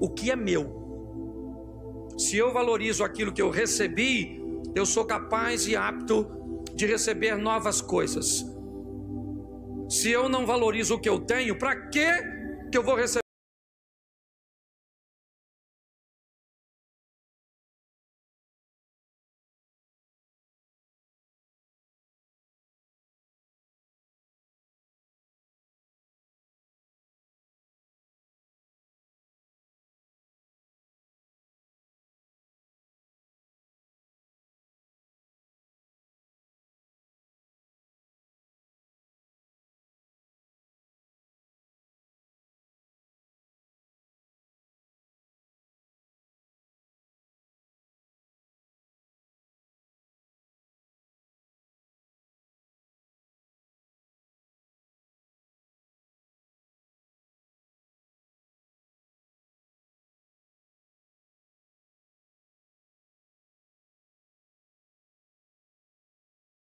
o que é meu. Se eu valorizo aquilo que eu recebi, eu sou capaz e apto de receber novas coisas. Se eu não valorizo o que eu tenho, para que que eu vou receber